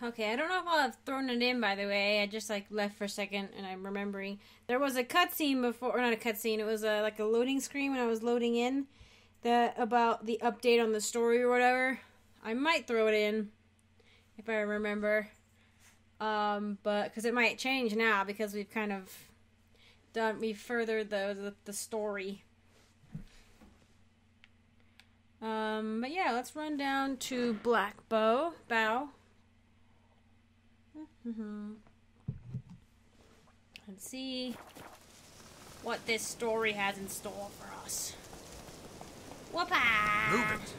Okay, I don't know if I'll have thrown it in. By the way, I just like left for a second, and I'm remembering there was a cutscene before, or not a cutscene. It was a like a loading screen when I was loading in that about the update on the story or whatever. I might throw it in if I remember, um, but because it might change now because we've kind of done we furthered the the, the story. Um, but yeah, let's run down to Black Bow Bow. Mm-hmm. And see what this story has in store for us. Whoopah! Move it.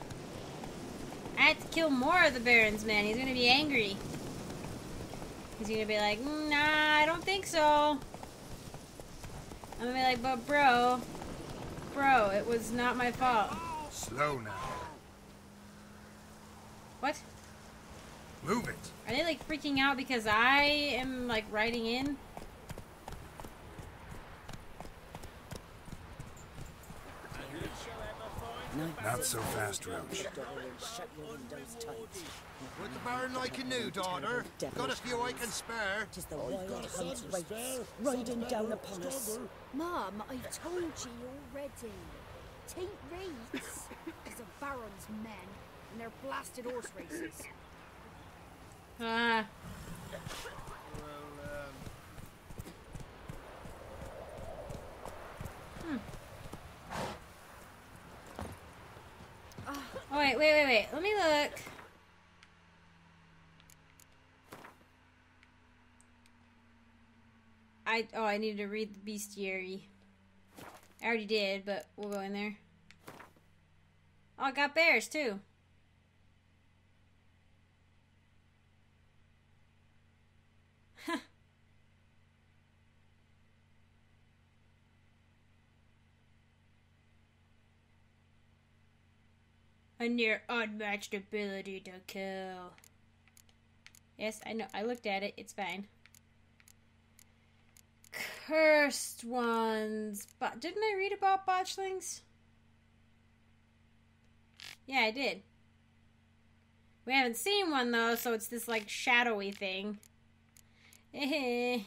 I have to kill more of the Baron's men. He's gonna be angry. He's gonna be like, "Mm, nah, I don't think so. I'm gonna be like, but bro, bro, it was not my fault. Slow now. What? Move it. Are they like freaking out because I am like riding in? Not so fast, Roach. With the Baron like a new daughter? Got a few I can spare. Tis the wild hunt race riding down upon us. Mum, I've told you already. Taint Reeds is a Baron's men and their blasted horse races. Ah, Well, um, oh wait, wait, wait, wait. Let me look. I oh I needed to read the bestiary. I already did, but we'll go in there. Oh, I got bears too. A near unmatched ability to kill. Yes, I know. I looked at it. It's fine. Cursed ones. But didn't I read about botchlings? Yeah, I did. We haven't seen one though, so it's this like shadowy thing.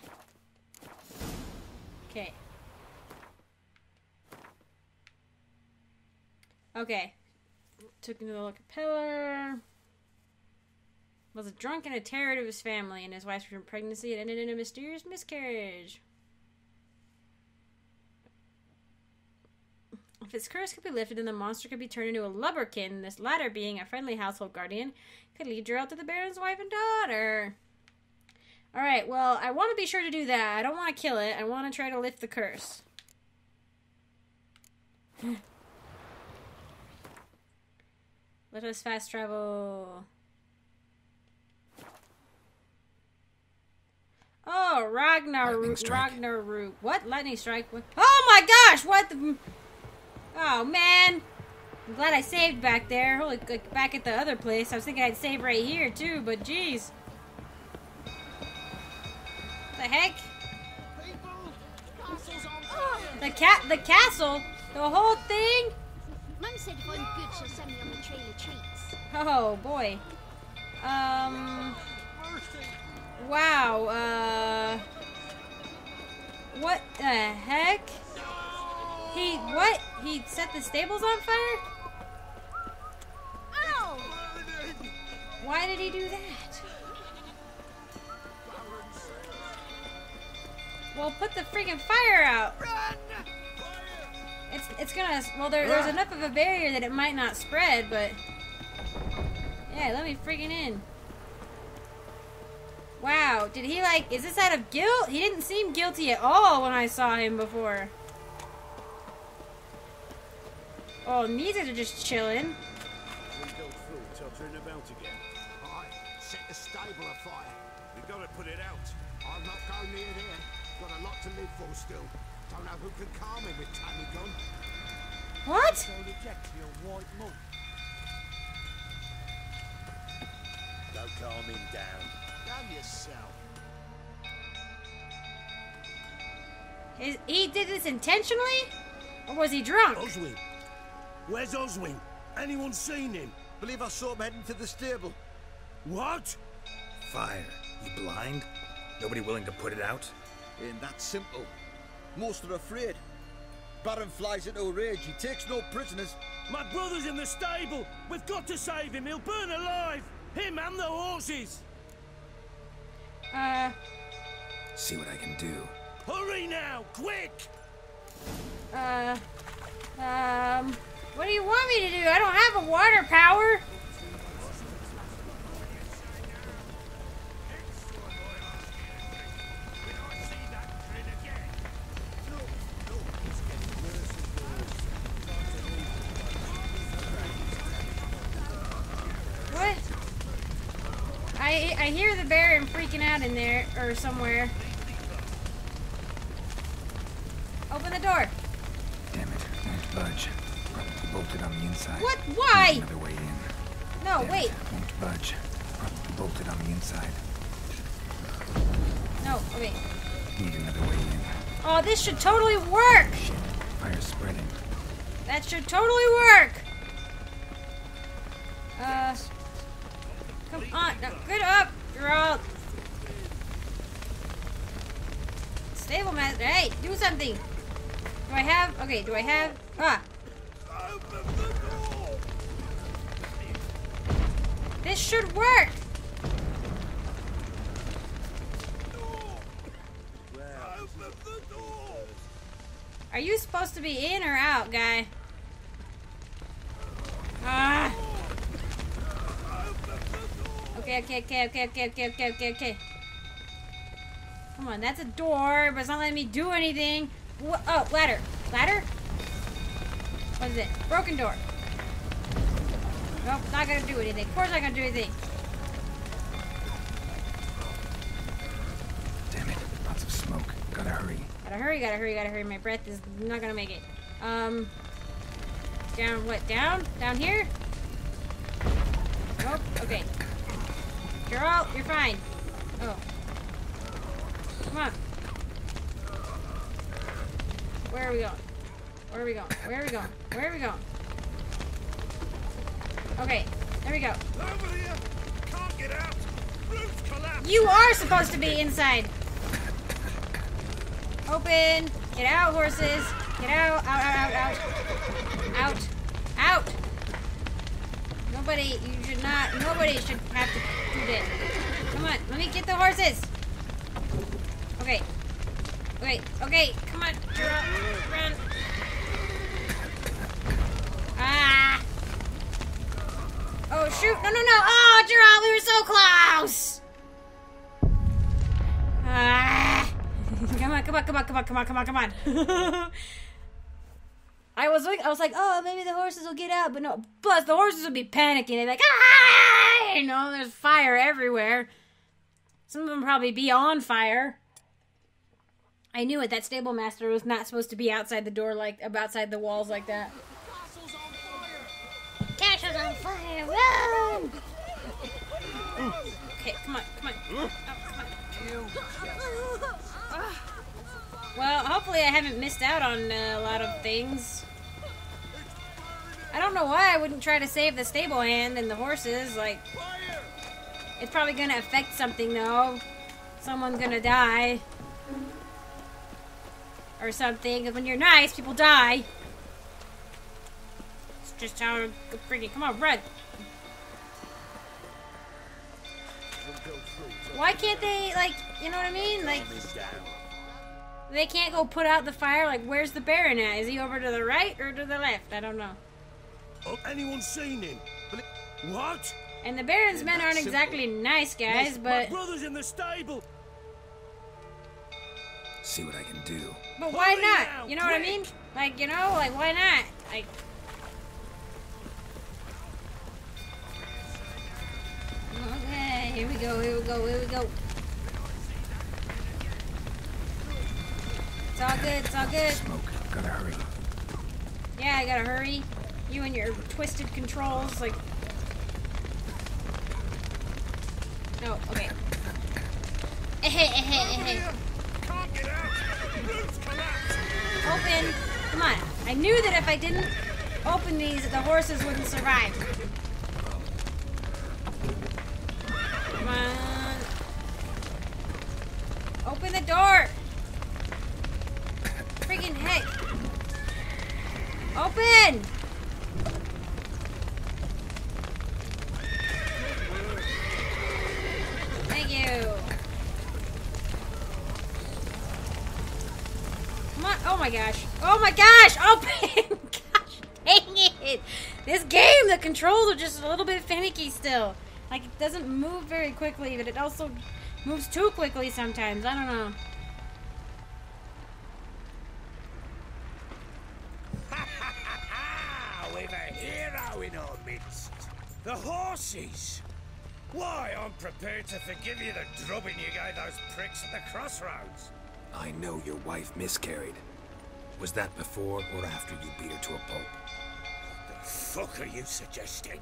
Okay. Okay. Took him to the local Peller. Was a drunk and a terror to his family and his wife's pregnancy. It ended in a mysterious miscarriage. If its curse could be lifted, then the monster could be turned into a lubberkin. This latter, being a friendly household guardian, could lead Geralt to the Baron's wife and daughter. All right. Well, I want to be sure to do that. I don't want to kill it. I want to try to lift the curse. Let us fast travel. Oh, Ragnar Lightning strike. Ragnarok. What? Lightning strike? What? Oh my gosh! What the? Oh man! I'm glad I saved back there. Holy, like, back at the other place. I was thinking I'd save right here too, but jeez. The heck? Oh, the cat, the castle, the whole thing. Mum said if I'm good, she'll send me on the trail of treats. Oh boy. Um. Wow. Uh. What the heck? He what? He set the stables on fire? Ow! Why did he do that? Well, put the freaking fire out. It's it's gonna well there, there's ah. enough of a barrier that it might not spread, but yeah, let me freaking in. Wow, did he like? Is this out of guilt? He didn't seem guilty at all when I saw him before. Oh, these are just chilling. We go about again. Aye, set the stable afire. We gotta put it out. I'll not go near there. Got a lot to live for still. Don't know who can calm me with Tammy gun. What? So reject your white monk. Don't calm him down. Go yourself. Is, he did this intentionally? Or was he drunk? Oswin! Where's Oswin? Anyone seen him? Believe I saw him heading to the stable. What? fire? You blind? Nobody willing to put it out? Ain't that simple. Most are afraid. Baron flies into a rage. He takes no prisoners. My brother's in the stable. We've got to save him. He'll burn alive. Him and the horses. Uh, See what I can do. Hurry now, quick! uh, um, what do you want me to do? I don't have a water power. I hear the Baron freaking out in there or somewhere. Open the door. Damn it, won't budge. Probably bolted on the inside. What? Why? Another way in. No, Damn wait. It, won't budge. Probably bolted on the inside. No, okay. Need another way in. Oh, this should totally work. Shit, fire's spreading. That should totally work. Girl. Stable master, hey, do something. Do I have? Okay, do I have? Ah, this should work. Are you supposed to be in or out, guy? Ah. Okay, okay, okay, okay, okay, okay, okay, okay, okay. Come on, that's a door, but it's not letting me do anything. Wha oh, ladder. Ladder? What is it? Broken door. Nope, not gonna do anything. Of course not gonna do anything. Damn it, lots of smoke. Gotta hurry. Gotta hurry, gotta hurry, gotta hurry. My breath is not gonna make it. Um, down what? Down? Down here? Nope. Okay. Girl, you're fine. Oh. Come on. Where are we going? Where are we going? Where are we going? Where are we going? Okay, there we go. Over here! Can't get out! Roof's collapsed! You are supposed to be inside. Open. Get out, horses. Get out. Out, out, out, out. Out. Out. Nobody, you should not, nobody should have to do. Come on, let me get the horses. Okay. Okay, okay, come on. Run. Ah. Oh, shoot. No, no, no. Oh, Geralt, we were so close. Ah. come on, come on, come on, come on, come on, come on, come on. I was like, I was like, oh, maybe the horses will get out, but no. Plus, the horses would be panicking. They'd be like, ah, you know, there's fire everywhere. Some of them probably be on fire. I knew it. That stable master was not supposed to be outside the door, like outside the walls, like that. Castle's on fire! Castle's on fire! Run! Okay, come on, come on. Oh, come on. Ah. Well, hopefully I haven't missed out on uh, a lot of things. I don't know why I wouldn't try to save the stable hand and the horses. Like, it's probably gonna affect something though. Someone's gonna die. Or something. something. 'Cause when you're nice, people die. It's just how freaking. Come on, run. Why can't they, like, you know what I mean? Like, they can't go put out the fire. Like, where's the Baron at? Is he over to the right or to the left? I don't know. Oh, anyone seen him? What? And the Baron's men aren't exactly nice guys, My but brother's in the stable. See what I can do. but why Hurry not? now, You know what I mean? Like, you know, like why not? Like. Okay, here we go, here we go, here we go. It's all good, it's all good. Smoke. Gotta hurry. Yeah, I gotta hurry. You and your twisted controls, like. No, okay. Open. Come on. I knew that if I didn't open these, the horses wouldn't survive. Gosh. Oh my gosh. Open! gosh dang it. This game, the controls are just a little bit finicky still. Like, it doesn't move very quickly, but it also moves too quickly sometimes. I don't know. Ah, we've a hero in our midst. The horses. Why, I'm prepared to forgive you the drubbing you gave those pricks at the crossroads. I know your wife miscarried. Was that before or after you beat her to a pulp? What The fuck are you suggesting?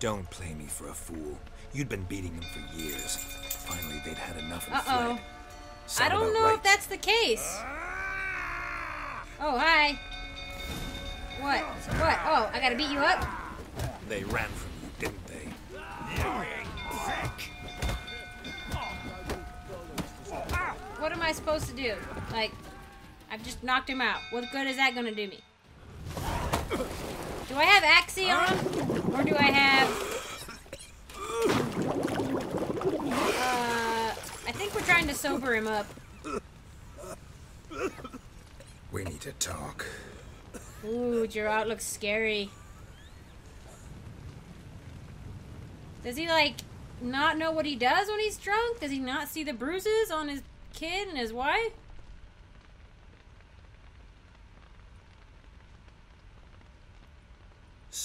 Don't play me for a fool. You'd been beating them for years. Finally, they'd had enough and Uh-oh. fled. I don't know right? if that's the case. Oh, hi. What? What? Oh, I gotta beat you up? They ran from you, didn't they? Lying prick! What am I supposed to do? Like, I've just knocked him out. What good is that gonna do me? Do I have Axion? Or do I have... Uh, I think we're trying to sober him up. We need to talk. Ooh, Geralt looks scary. Does he, like, not know what he does when he's drunk? Does he not see the bruises on his kid and his wife?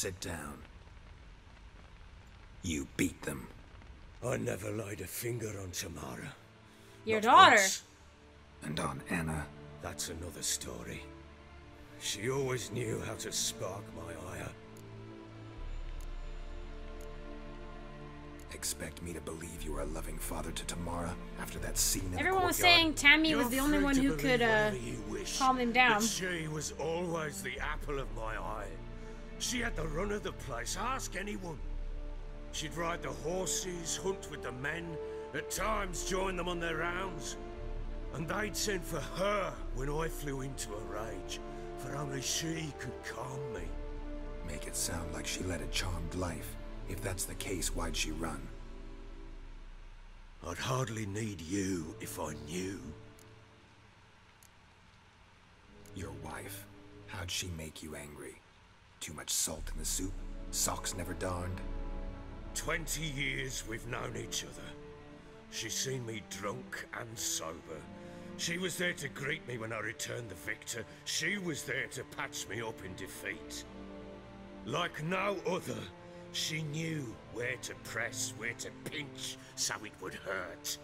Sit down. You beat them. I never laid a finger on Tamara. Your Not daughter. once. And on Anna. That's another story. She always knew how to spark my ire. Expect me to believe you are a loving father to Tamara after that scene in Everyone the was saying Tammy You're was the only one who could uh, wish, calm him down. But she was always the apple of my eye. She had the run of the place. Ask anyone. She'd ride the horses, hunt with the men, at times join them on their rounds. And they'd send for her when I flew into a rage, for only she could calm me. Make it sound like she led a charmed life. If that's the case, why'd she run? I'd hardly need you if I knew. Your wife. How'd she make you angry? Too much salt in the soup? Socks never darned? Twenty years we've known each other. She's seen me drunk and sober. She was there to greet me when I returned the victor. She was there to patch me up in defeat. Like no other, she knew where to press, where to pinch, so it would hurt.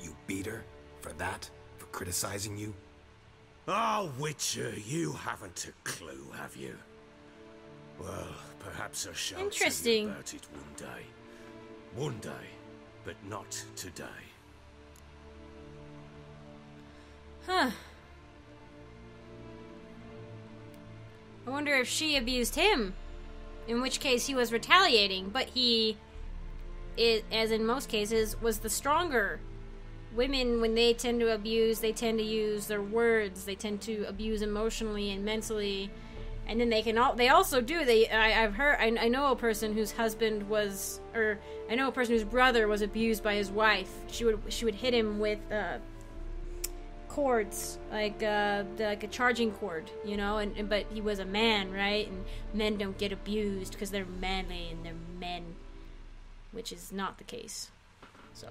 You beat her? For that? For criticizing you? Ah, Witcher, you haven't a clue, have you? Well, perhaps I shall Interesting. tell you about it one day. One day, but not today. Huh. I wonder if she abused him. In which case he was retaliating, but he, it, as in most cases, was the stronger. Women, when they tend to abuse, they tend to use their words. They tend to abuse emotionally and mentally, and then they can all. They also do. They. I, I've heard. I, I know a person whose husband was, or I know a person whose brother was abused by his wife. She would. She would hit him with. Uh, cords like uh the, like a charging cord you know and, and but he was a man right and men don't get abused because they're manly and they're men which is not the case so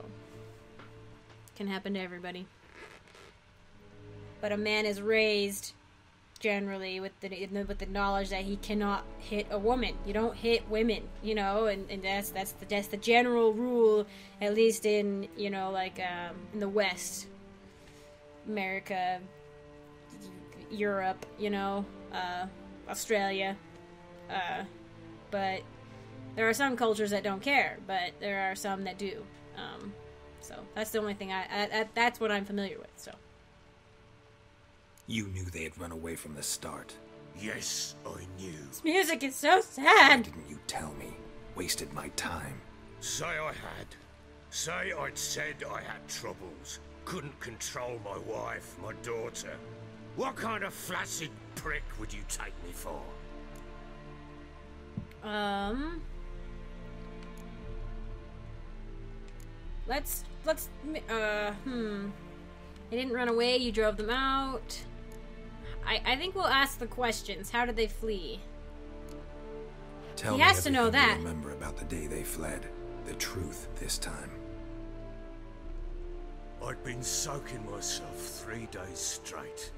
can happen to everybody but a man is raised generally with the with the knowledge that he cannot hit a woman you don't hit women you know and, and that's that's the that's the general rule at least in you know like um in the west America, Europe, you know, uh, Australia. Uh, but there are some cultures that don't care, but there are some that do. Um, so that's the only thing I, I, I that's what I'm familiar with. So You knew they had run away from the start. Yes, I knew. this music is so sad. Why sad. didn't you tell me? Wasted my time. Say I had. Say I'd said I had troubles. Couldn't control my wife, my daughter. What kind of flaccid prick would you take me for? Um. Let's let's uh hmm. They didn't run away. You drove them out. I I think we'll ask the questions. How did they flee? Tell He me has to know everything you that. remember about the day they fled. The truth this time. I'd been soaking myself three days straight.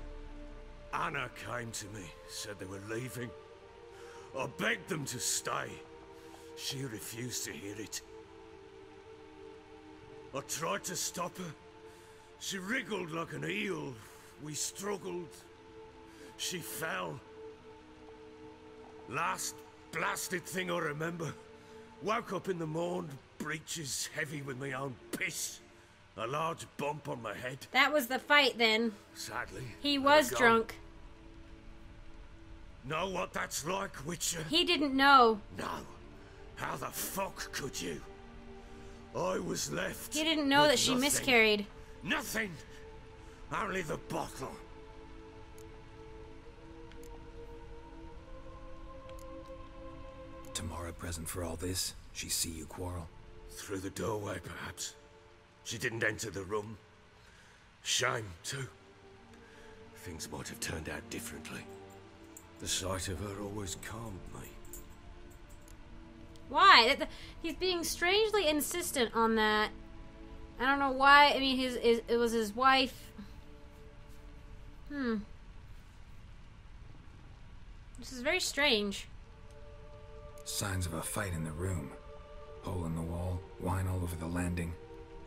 Anna came to me, said they were leaving. I begged them to stay. She refused to hear it. I tried to stop her. She wriggled like an eel. We struggled. She fell. Last blasted thing I remember. Woke up in the morn, breeches heavy with my own piss. A large bump on my head, That was the fight then. sadly. He was drunk. Know what that's like, Witcher? He didn't know. No. How the fuck could you? I was left. He didn't know that she nothing. miscarried. Nothing. Only the bottle. Tamara present for all this? She see you quarrel? Through the doorway, perhaps. She didn't enter the room. Shame, too. Things might have turned out differently. The sight of her always calmed me. Why? That- that- He's being strangely insistent on that. I don't know why. I mean, his, his it was his wife. Hmm. This is very strange. Signs of a fight in the room. Hole in the wall, wine all over the landing.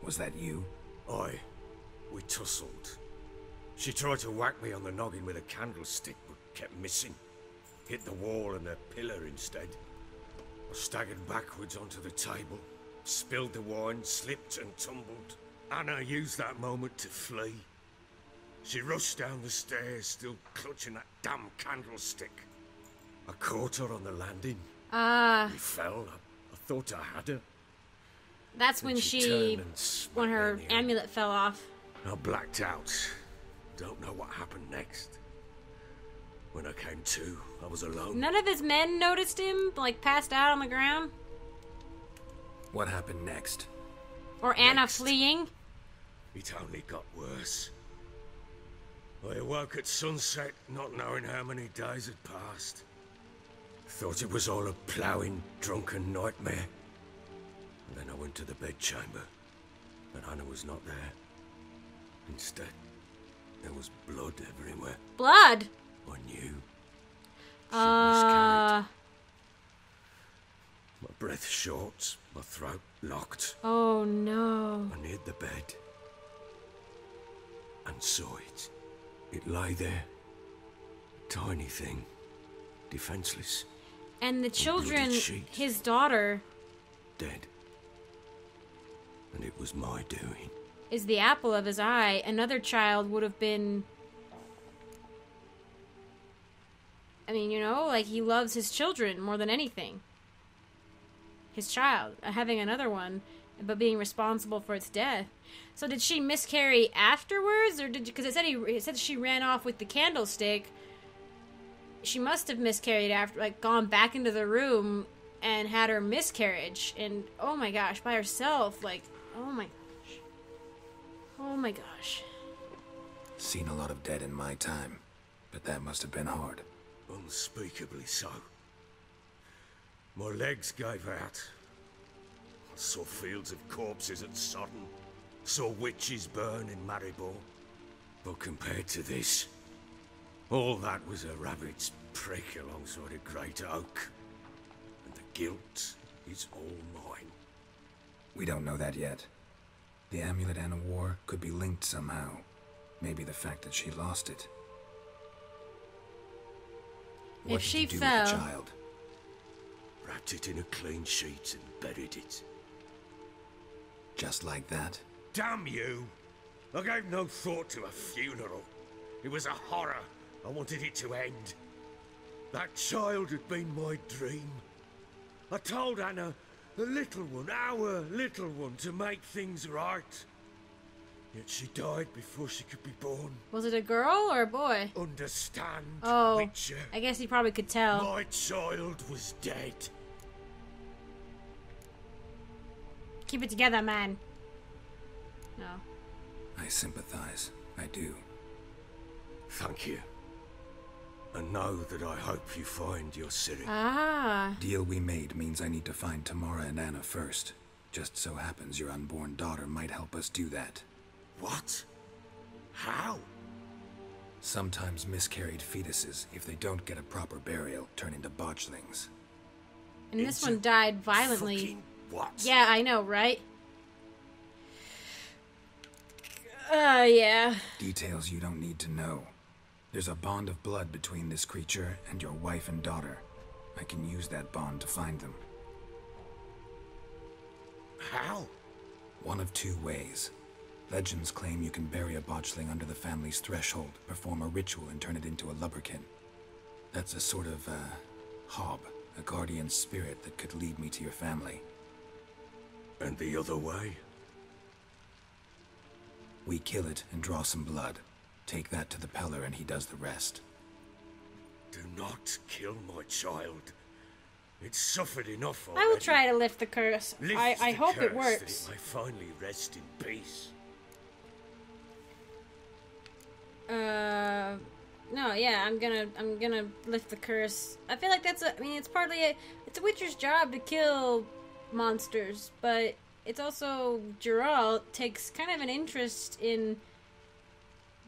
Was that you? I. We tussled. She tried to whack me on the noggin with a candlestick, but kept missing. Hit the wall and a pillar instead. I staggered backwards onto the table, spilled the wine, slipped and tumbled. Anna used that moment to flee. She rushed down the stairs, still clutching that damn candlestick. I caught her on the landing. Ah, We fell. I, I thought I had her. that's Then when she she, turned and smacked when her in the head. amulet fell off. I blacked out. Don't know what happened next. When I came to, I was alone. None of his men noticed him, like passed out on the ground, What happened next? or Anna Next. fleeing. It only got worse. I awoke at sunset, not knowing how many days had passed. Thought it was all a ploughing, drunken nightmare. And then I went to the bedchamber, and Anna was not there. Instead, there was blood everywhere. Blood. I knew. She. Uh. My breath short, my throat locked. Oh no. I neared the bed and saw it. It lay there, tiny thing, defenseless, And the children, his daughter, dead. And it was my doing. is the apple of his eye. Another child would have been. I mean, you know, like he loves his children more than anything. His child, uh, having another one, but being responsible for its death. So did she miscarry afterwards, or did because it said he it said she ran off with the candlestick. She must have miscarried after, like, gone back into the room and had her miscarriage, and oh my gosh, by herself, like, oh my gosh, oh my gosh. Seen a lot of dead in my time, but that must have been hard. Unspeakably so. My legs gave out. I saw fields of corpses at Sodden. Saw witches burn in Maribor. But compared to this, all that was a rabbit's prick alongside a great oak. And the guilt is all mine. We don't know that yet. The amulet Anna war could be linked somehow. Maybe the fact that she lost it. What If did she you do fell- with the child? Wrapped it in a clean sheet and buried it. Just like that? Damn you! I gave no thought to a funeral. It was a horror. I wanted it to end. That child had been my dream. I told Anna, the little one, our little one, to make things right. Yet she died before she could be born. Was it a girl or a boy? Understand, oh, Witcher. I guess you probably could tell. My child was dead. Keep it together, man. No. I sympathize. I do. Thank you. And know that I hope you find your Ciri. Ah. Deal we made means I need to find Tamara and Anna first. Just so happens your unborn daughter might help us do that. What? How? Sometimes miscarried fetuses, if they don't get a proper burial, turn into botchlings. And this Into one died violently. What? Yeah, I know, right? Uh, yeah. Details you don't need to know. There's a bond of blood between this creature and your wife and daughter. I can use that bond to find them. How? One of two ways. Legends claim you can bury a botchling under the family's threshold, perform a ritual, and turn it into a lubberkin. That's a sort of, uh, hob, a guardian spirit that could lead me to your family. And the other way? We kill it and draw some blood. Take that to the Peller and he does the rest. Do not kill my child. It's suffered enough already. I will try to lift the curse. Lift I, I the hope curse it works. That it may finally rest in peace. Uh, no, yeah, I'm gonna, I'm gonna lift the curse. I feel like that's a, I mean, it's partly a, it's a Witcher's job to kill monsters, but it's also Geralt takes kind of an interest in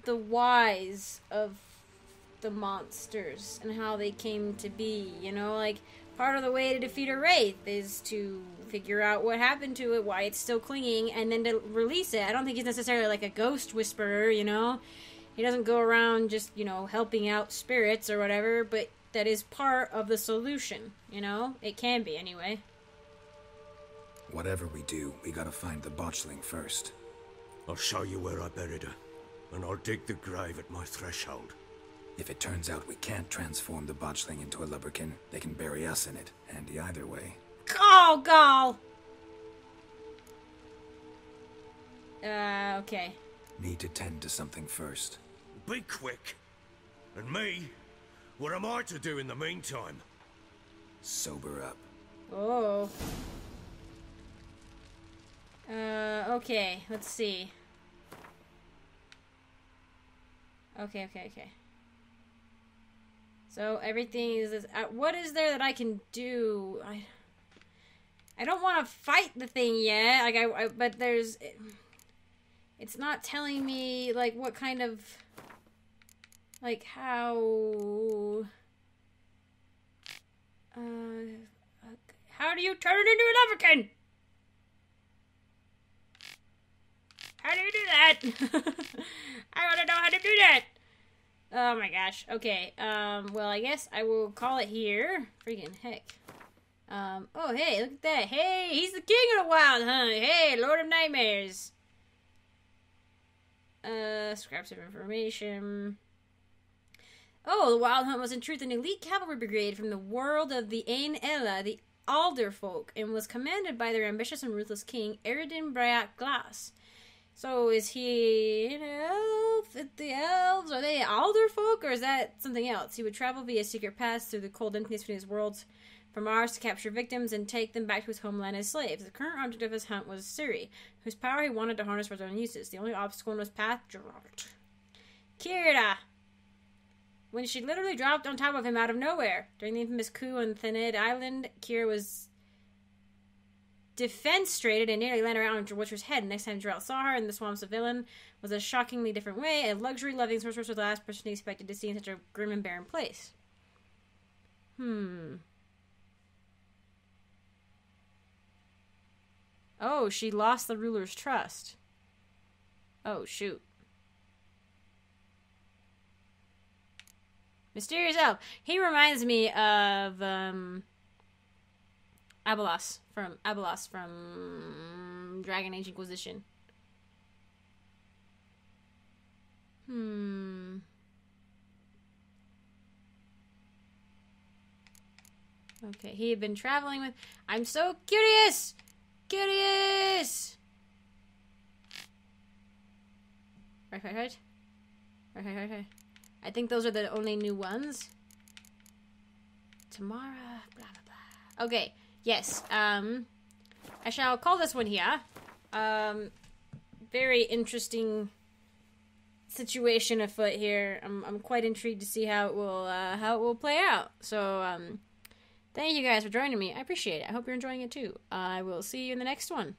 the whys of the monsters and how they came to be. You know, like part of the way to defeat a wraith is to figure out what happened to it, why it's still clinging, and then to release it. I don't think he's necessarily like a ghost whisperer. You know, he doesn't go around just you know helping out spirits or whatever, but that is part of the solution. You know, it can be anyway. Whatever we do, we gotta find the botchling first. I'll show you where I buried her, and I'll dig the grave at my threshold. If it turns out we can't transform the botchling into a lubberkin, they can bury us in it. Handy either way. Oh, gall. Uh, okay. Need to tend to something first. Be quick. And me? What am I to do in the meantime? Sober up. Oh. Uh, okay, let's see. Okay, okay, okay. So everything is. Uh, what is there that I can do? I. I don't want to fight the thing yet. Like I, I but there's. It, it's not telling me like what kind of. Like how. Uh, how do you turn into an African? How do you do that? I want to know how to do that. Oh my gosh. Okay. Um. Well, I guess I will call it here. Freaking heck. Um. Oh, hey, look at that. Hey, he's the king of the wild hunt. Hey, Lord of Nightmares. Uh, scraps of information. Oh, the Wild Hunt was in truth an elite cavalry brigade from the world of the Aen Elle, the Alder folk, and was commanded by their ambitious and ruthless king, Eredin Bréacc Glas. So is he an elf? The elves are they Alder folk, or is that something else? He would travel via secret paths through the cold emptiness between his worlds from Mars to capture victims and take them back to his homeland as slaves. The current object of his hunt was Ciri, whose power he wanted to harness for his own uses. The only obstacle in his path, Geralt. Keira! When she literally dropped on top of him out of nowhere. During the infamous coup on Thanedd Island, Keira was defenstrated and nearly landed around on Witcher's head. Next time Geralt saw her in the swamps of Velen was a shockingly different way. A luxury-loving sorceress was the last person he expected to see in such a grim and barren place. Hmm. Oh, she lost the ruler's trust. Oh, shoot. Mysterious Elf. He reminds me of um Abelos from Abelos from Dragon Age Inquisition. Hmm. Okay, he had been traveling with. I'm so curious! Curious! Right, right, right. Right, right, right, right. I think those are the only new ones. Tamara, blah, blah, blah. Okay, yes. Um, I shall call this one here. Um, very interesting situation afoot here. I'm I'm quite intrigued to see how it will uh, how it will play out. So um, thank you guys for joining me. I appreciate it. I hope you're enjoying it too. I will see you in the next one.